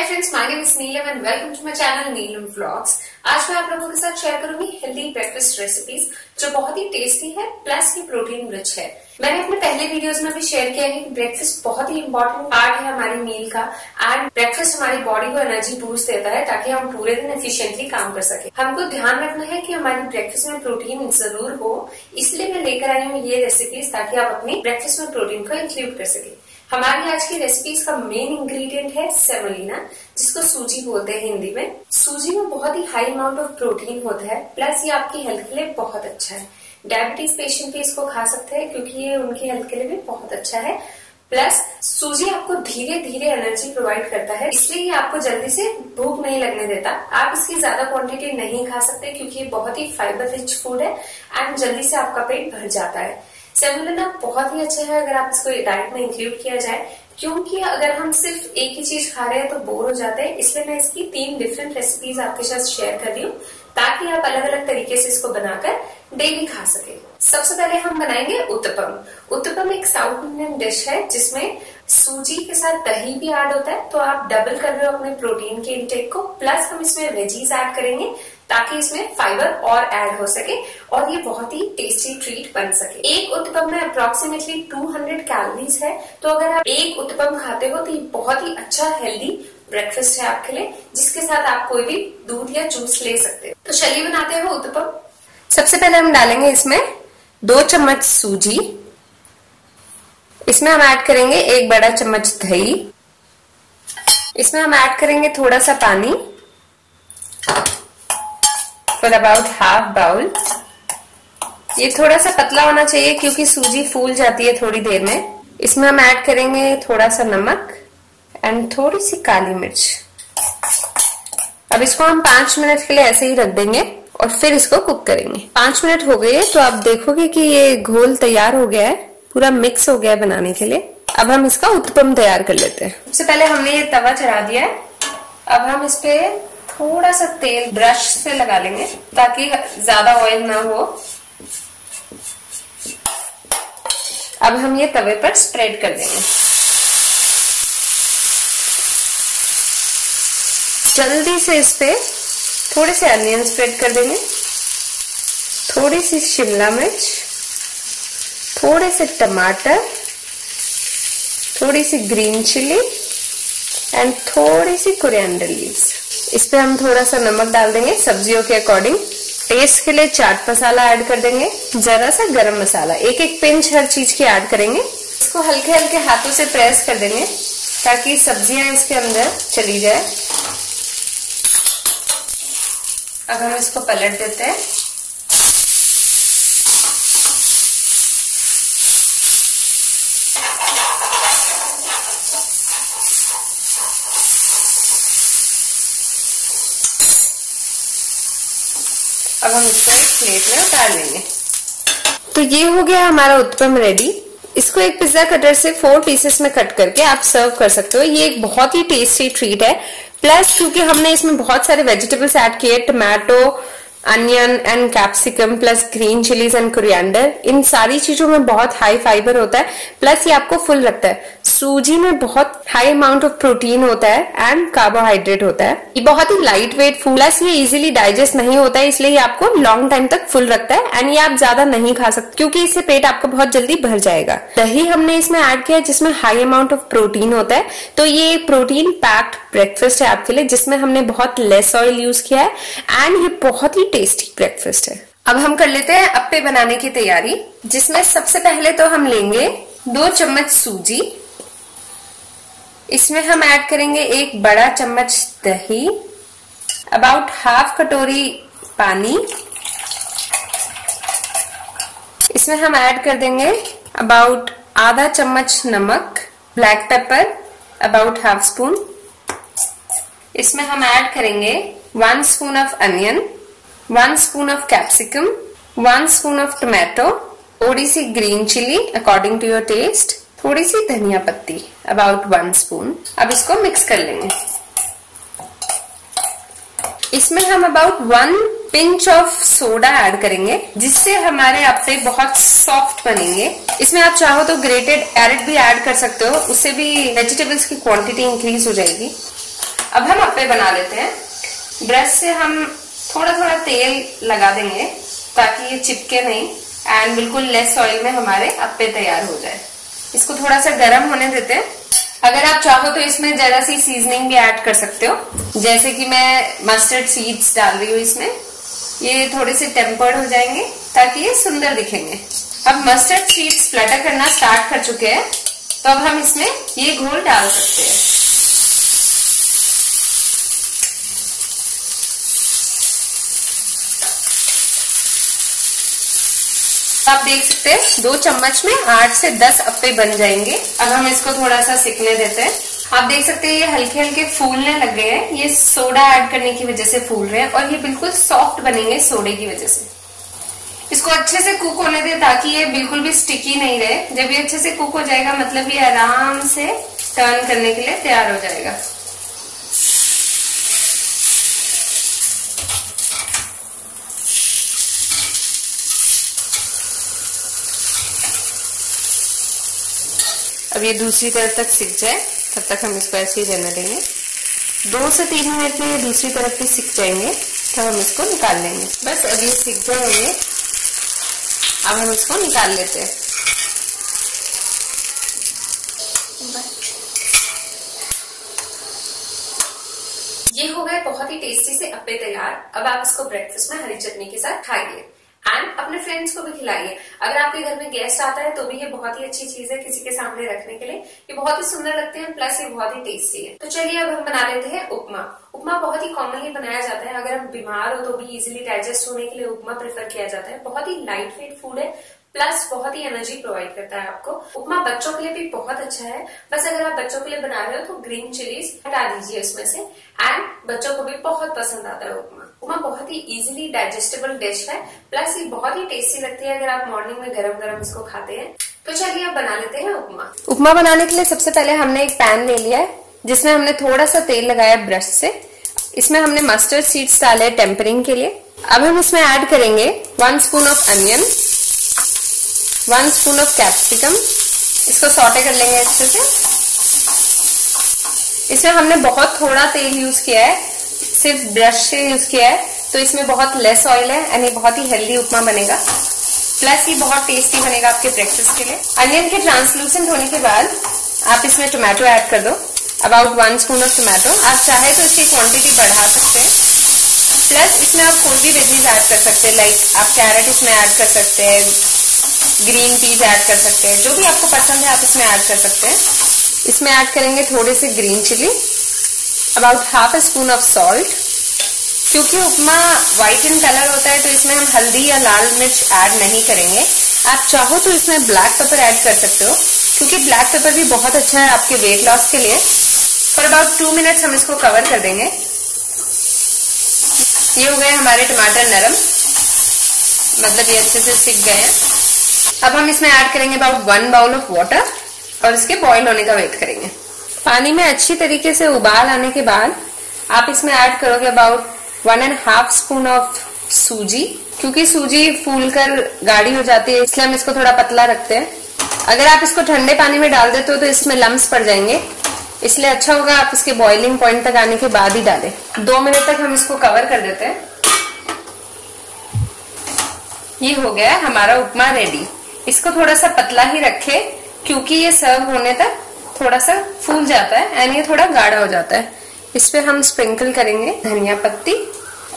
Hi friends my name is Neelam and welcome to my channel Neelam vlogs आज मैं आप लोगों के साथ शेयर करूँगी हेल्दी ब्रेकफास्ट रेसिपीज़ जो बहुत ही टेस्टी है प्लस ये प्रोटीन रिच है। मैंने अपने पहले वीडियोस में भी शेयर किया है कि ब्रेकफास्ट बहुत ही इंपॉर्टेंट पार्ट है हमारी मील का एंड ब्रेकफास्ट हमारी बॉडी को एनर्जी बूस्ट देता है ताकि हम पूरे दिन एफिशिएंटली काम कर सके। हमको ध्यान रखना है कि हमारी ब्रेकफास्ट में प्रोटीन ज़रूर हो, इसलिए मैं लेकर आई हूँ ये रेसिपीज़ ताकि आप अपनी ब्रेकफास्ट में प्रोटीन को इंक्लूड कर सके। हमारी आज की रेसिपीज़ का मेन इंग्रेडिएंट है सेमोलिना जिसको सूजी बोलते हैं हिंदी में। सूजी में बहुत ही हाई अमाउंट ऑफ़ प्रोटीन होता है प्लस ये आपकी हेल्थ के लिए बहुत अच्छा है। डायबिटीज़ पेशेंट भी इसको खा सकते हैं, क्योंकि ये उनकी हेल्थ के लिए भी बहुत अच्छा है। प्लस सूजी आपको धीरे धीरे एनर्जी प्रोवाइड करता है, इसलिए ये आपको जल्दी से भूख नहीं लगने देता। आप इसकी ज़्यादा क्वांटिटी नहीं खा सकते, क्योंकि ये बहुत ही फाइबर रिच फ़ूड है एंड जल्दी से आपका पेट भर जाता है। सेमुलिना बहुत ही अच्छा है, अगर आप इसको डाइट में इंक्लूड किया जाए, क्योंकि अगर हम सिर्फ़ एक ही चीज़ खा रहे हैं तो बोर हो जाते हैं। इसलिए मैं इसकी तीन डिफरेंट रेसिपीज़ आपके साथ शेयर कर रही हूँ, ताकि आप अलग अलग तरीके से इसको बनाकर डेली खा सके। सबसे पहले हम बनाएँगे उत्तपम। उत्तपम एक साउथ इंडियन डिश है, जिसमें सूजी के साथ दही भी ऐड होता है तो आप डबल कर रहे हो अपने प्रोटीन के इनटेक को प्लस हम इसमें वेजीज ऐड करेंगे, ताकि इसमें फाइबर और ऐड हो सके, और ये बहुत ही टेस्टी ट्रीट बन सके। एक उत्पम में अप्रोक्सीमेटली 200 कैलोरीज है तो अगर आप एक उत्पम खाते हो तो ये बहुत ही अच्छा हेल्दी ब्रेकफास्ट है आपके लिए, जिसके साथ आप कोई भी दूध या जूस ले सकते हो। तो चलिए बनाते हो उत्पम सबसे पहले हम डालेंगे इसमें दो चम्मच सूजी। इसमें हम ऐड करेंगे एक बड़ा चम्मच दही। इसमें हम ऐड करेंगे थोड़ा सा पानी। फॉर अबाउट हाफ़ बाउल ये थोड़ा सा पतला होना चाहिए क्योंकि सूजी फूल जाती है थोड़ी देर में। इसमें हम ऐड करेंगे थोड़ा सा नमक एंड थोड़ी सी काली मिर्च। अब इसको हम पाँच मिनट के लिए ऐसे ही रख देंगे। और फिर इसको कुक करेंगे। पाँच मिनट हो गए तो आप देखोगे कि ये घोल तैयार हो गया है। पूरा मिक्स हो गया है बनाने के लिए। अब हम इसका उत्पम तैयार कर लेते हैं। सबसे पहले हमने ये तवा चढ़ा दिया है। अब हम इस पे थोड़ा सा तेल ब्रश से लगा लेंगे, ताकि ज़्यादा ऑयल ना हो। अब हम ये तवे पर स्प्रेड कर देंगे। जल्दी से इस पे थोड़े से अनियन स्प्रेड कर देंगे। थोड़ी सी शिमला मिर्च, थोड़े से टमाटर, थोड़ी सी ग्रीन चिली एंड थोड़ी सी कोरिएंडर लीव्स इस पे हम थोड़ा सा नमक डाल देंगे, सब्जियों के अकॉर्डिंग टेस्ट के लिए चाट मसाला ऐड कर देंगे, जरा सा गरम मसाला। एक एक पिंच हर चीज़ की ऐड करेंगे। इसको हल्के हल्के हाथों से प्रेस कर देंगे, ताकि सब्ज़ियाँ इसके अंदर चली जाए। अब हम इसको पलट देते हैं। अब हम इसको एक प्लेट में उतार लेंगे। तो ये हो गया हमारा उत्पम रेडी इसको एक पिज्जा कटर से फोर पीसेस में कट करके आप सर्व कर सकते हो। ये एक बहुत ही टेस्टी ट्रीट है। प्लस क्योंकि हमने इसमें बहुत सारे वेजिटेबल्स ऐड किए tomato onion and capsicum plus green chillies and coriander इन सारी चीज़ों में बहुत हाई फाइबर होता है प्लस ये आपको फुल रखता है। सूजी में बहुत हाई अमाउंट ऑफ़ प्रोटीन होता है एंड कार्बोहाइड्रेट होता है। ये बहुत ही लाइट वेट फ़ूड है ये इजीली डाइजेस्ट नहीं होता है, इसलिए आपको लॉन्ग टाइम तक फुल रखता है एंड ये आप ज़्यादा नहीं खा सकते, क्योंकि इससे पेट आपका बहुत जल्दी भर जाएगा। दही हमने इसमें ऐड किया जिसमें हाई अमाउंट ऑफ़ प्रोटीन होता है। तो ये प्रोटीन पैक्ड ब्रेकफास्ट है आपके लिए, जिसमें हमने बहुत लेस ऑयल यूज़ किया है एंड ये बहुत ही टेस्टी ब्रेकफास्ट है। अब हम कर लेते हैं अप्पे बनाने की तैयारी, जिसमें सबसे पहले तो हम लेंगे दो चम्मच सूजी इसमें हम ऐड करेंगे एक बड़ा चम्मच दही अबाउट हाफ़ कटोरी पानी। इसमें हम ऐड कर देंगे अबाउट आधा चम्मच नमक black pepper about half spoon इसमें हम ऐड करेंगे one spoon of onion one spoon of capsicum one spoon of tomato थोड़ी सी green chilli according to your taste थोड़ी सी धनिया पत्ती अबाउट वन स्पून अब इसको मिक्स कर लेंगे। इसमें हम about one pinch of soda add करेंगे, जिससे हमारे अप्पे बहुत सॉफ्ट बनेंगे। इसमें आप चाहो तो ग्रेटेड कैरेट भी ऐड कर सकते हो, उससे भी वेजिटेबल्स की क्वांटिटी इंक्रीज हो जाएगी। अब हम अपे बना लेते हैं। ब्रश से हम थोड़ा थोड़ा तेल लगा देंगे, ताकि ये चिपके नहीं एंड बिल्कुल लेस ऑयल में हमारे अप्पे तैयार हो जाए। इसको थोड़ा सा गर्म होने देते हैं। अगर आप चाहो तो इसमें जरा सी सीजनिंग भी ऐड कर सकते हो। जैसे कि मैं मस्टर्ड सीड्स डाल रही हूँ इसमें। ये थोड़े से टेम्पर्ड हो जाएँगे ताकि ये सुंदर दिखेंगे। अब मस्टर्ड सीड्स फ्लटर करना स्टार्ट कर चुके हैं। तो अब हम इसमें ये घोल डाल सकते हैं। आप देख सकते हैं, दो चम्मच में आठ से दस अप्पे बन जाएँगे। अब हम इसको थोड़ा सा सिकने देते हैं। आप देख सकते हैं, ये हल्के हल्के फूलने लग गए हैं। ये सोडा ऐड करने की वजह से फूल रहे हैं और ये बिल्कुल सॉफ्ट बनेंगे सोडे की वजह से। इसको अच्छे से कुक होने दें ताकि ये बिल्कुल भी स्टिकी नहीं रहे। जब ये अच्छे से कुक हो जाएगा मतलब ये आराम से टर्न करने के लिए तैयार हो जाएगा। अब ये दूसरी तरफ़ तक सीख जाए, तब तक हम इसको ऐसे ही रहने देंगे। दो से तीन मिनट में ये दूसरी तरफ़ भी सीख जाएँगे, तब हम इसको निकाल लेंगे। बस अब ये सीख जाएँगे, अब हम इसको निकाल लेते हैं। ये हो गए बहुत ही टेस्टी से अप्पे तैयार। अब आप इसको ब्रेकफास्ट में हरी चटनी के साथ खाइए। एंड अपने फ्रेंड्स को भी खिलाइए। अगर आपके घर में गेस्ट आता है तो भी ये बहुत ही अच्छी चीज़ है किसी के सामने रखने के लिए। ये बहुत ही सुंदर लगते हैं प्लस ये बहुत ही टेस्टी है। तो चलिए अब हम बना लेते हैं उपमा। उपमा बहुत ही कॉमनली बनाया जाता है। अगर हम बीमार हो तो भी इजिली डाइजेस्ट होने के लिए उपमा प्रेफर किया जाता है। बहुत ही लाइट वेट फ़ूड है। प्लस बहुत ही एनर्जी प्रोवाइड करता है आपको। उपमा बच्चों के लिए भी बहुत अच्छा है। बस अगर आप बच्चों के लिए बना रहे हो तो ग्रीन चिलीज हटा दीजिए उसमें से। एंड बच्चों को भी बहुत पसंद आता है उपमा। उपमा बहुत ही इजीली डाइजेस्टेबल डिश है। प्लस ये बहुत ही टेस्टी लगती है अगर आप मॉर्निंग में गरम गरम इसको खाते हैं। तो चलिए आप बना लेते हैं उपमा। उपमा बनाने के लिए सबसे पहले हमने एक पैन ले लिया है, जिसमें हमने थोड़ा सा तेल लगाया ब्रश से। इसमें हमने मस्टर्ड सीड्स डाले टेम्परिंग के लिए। अब हम इसमें ऐड करेंगे one spoon of onion one spoon of capsicum इसको सॉटे कर लेंगे अच्छे से। इसमें हमने बहुत थोड़ा तेल यूज़ किया है। सिर्फ़ ब्रश से यूज़ किया है। तो इसमें बहुत लेस ऑयल है एंड ये बहुत ही हेल्दी उपमा बनेगा। प्लस ये बहुत टेस्टी बनेगा आपके ब्रेकफास्ट के लिए। अनियन के ट्रांसलूसेंट होने के बाद आप इसमें टोमेटो ऐड कर दो। About one spoon of tomato आप चाहे तो इसकी क्वांटिटी बढ़ा सकते हैं। प्लस इसमें आप कोई भी वेजीज ऐड कर सकते हैं लाइक आप कैरेट इसमें ऐड कर सकते हैं। ग्रीन पीज ऐड कर सकते हैं। जो भी आपको पसंद है आप इसमें ऐड कर सकते हैं। इसमें ऐड करेंगे थोड़े से green chilli about half a spoon of salt. क्योंकि उपमा व्हाइट इन कलर होता है तो इसमें हम हल्दी या लाल मिर्च ऐड नहीं करेंगे। आप चाहो तो इसमें ब्लैक पेपर ऐड कर सकते हो क्योंकि ब्लैक पेपर भी बहुत अच्छा है आपके वेट लॉस के लिए। फॉर अबाउट टू मिनट्स हम इसको कवर कर देंगे। ये हो गए हमारे टमाटर नरम। मतलब ये अच्छे से सिक गए हैं। अब हम इसमें ऐड करेंगे about one bowl of water और इसके बॉईल होने का वेट करेंगे। पानी में अच्छी तरीके से उबाल आने के बाद आप इसमें ऐड करोगे about one and half spoon of सूजी, क्योंकि सूजी फूल कर गाढ़ी हो जाती है, इसलिए हम इसको थोड़ा पतला रखते हैं। अगर आप इसको ठंडे पानी में डाल देते हो तो इसमें लम्स पड़ जाएँगे। इसलिए अच्छा होगा आप इसके बॉइलिंग पॉइंट तक आने के बाद ही डालें। दो मिनट तक हम इसको कवर कर देते हैं। ये हो गया हमारा उपमा रेडी इसको थोड़ा सा पतला ही रखे, क्योंकि ये सर्व होने तक थोड़ा सा फूल जाता है एंड ये थोड़ा गाढ़ा हो जाता है। इस पे हम स्प्रिंकल करेंगे धनिया पत्ती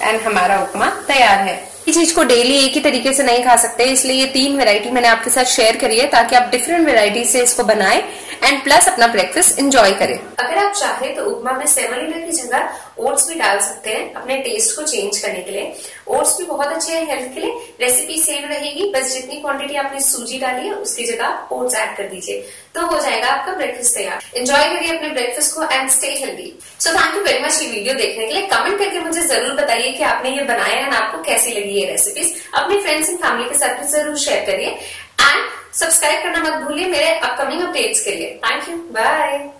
एंड हमारा उपमा तैयार है। इस चीज़ को डेली एक ही तरीके से नहीं खा सकते, इसलिए ये तीन वेरायटी मैंने आपके साथ शेयर करी है ताकि आप डिफरेंट वेरायटी से इसको बनाएँ। एंड प्लस अपना ब्रेकफास्ट एंजॉय करें। अगर आप चाहे तो उपमा में सेमोलिना की जगह ओट्स भी डाल सकते हैं अपने टेस्ट को चेंज करने के लिए। ओट्स भी बहुत अच्छे हैं हेल्थ के लिए। रेसिपी सेम रहेगी, बस जितनी क्वांटिटी आपने सूजी डाली है, उसकी जगह ओट्स ऐड कर दीजिए। तो हो जाएगा आपका ब्रेकफास्ट तैयार। एंजॉय करिए अपने ब्रेकफास्ट को and stay healthy so thank you very much ये वीडियो देखने के लिए। कमेंट करके मुझे ज़रूर बताइए कि आपने ये बनाया एंड आपको कैसी लगी ये रेसिपीज़ अपने फ्रेंड्स एंड फैमिली के साथ भी ज़रूर शेयर करिए। एंड सब्सक्राइब करना मत भूलिए मेरे अपकमिंग अपडेट्स के लिए। Thank you bye